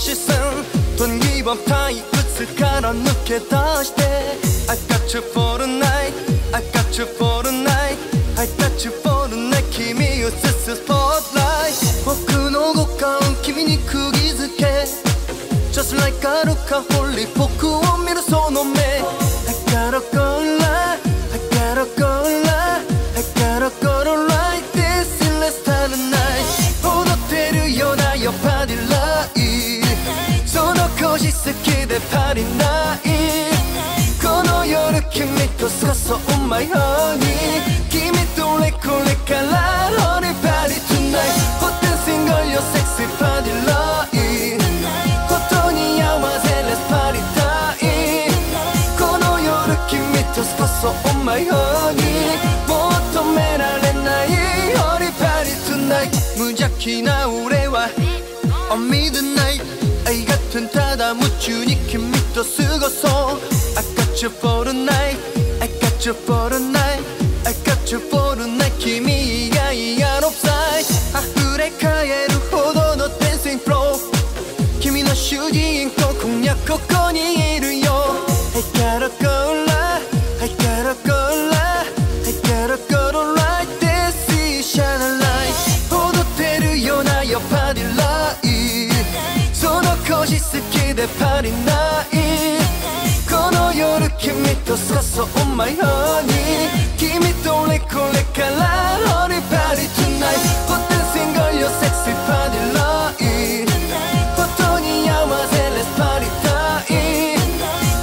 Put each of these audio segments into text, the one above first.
視線と2番退屈から抜け出して I got you for the night I got you for the night I got you for the night 君を映すスポットライト僕の五感君に釘付け Just like アルカホリ僕を見るその目 I gotta go と過ごそう my honey 君と俺これから Honey party tonight Put dancing on your sexy body light 音に合わせ Let's party time この夜君と過ごそう my honey 求められない Honey party tonight 無邪気な俺は On midnight 愛がてんただ夢中に君と過ごそう I got you for the night I got you for the night I got you for the night 君以外やのサイ溢れ返るほどの dancing flow 君の主人公今夜ここにいるよ I gotta go right I gotta go right I gotta go right This is shine light 踊ってるよなよパディライその腰好きでパリないこの夜君と過ごそう my honey 君と俺これから Honey party tonight Put dancing on your sexy body light 音に合わせ Let's party time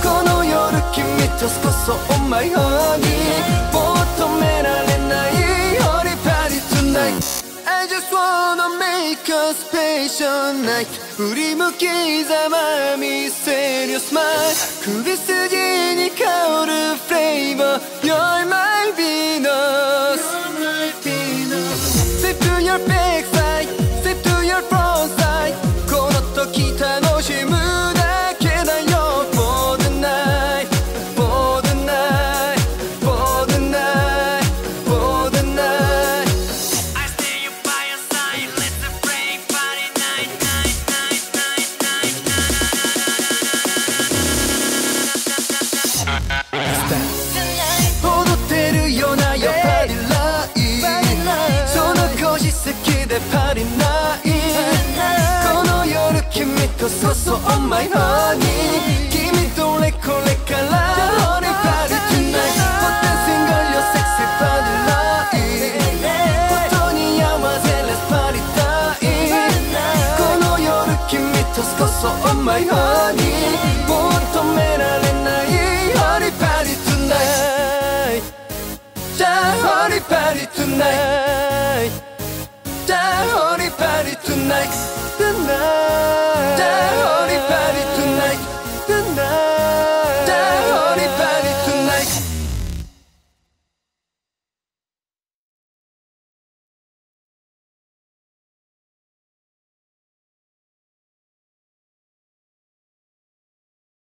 この夜君と過ごそう my honey 求められない Honey party Tonight wanna make a special night 振り向きざま見せるスマイル首筋に香るフレーバー You're my Venus Step to your backside 君と過ごそう my honey 君と俺これから Honey party tonight Put dancing on your sexy body light 音に合わせ Let's party time この夜君と過ごそう my honey 求められない Honey party tonight じゃあ Honey party tonight じゃあ Honey party tonight tonight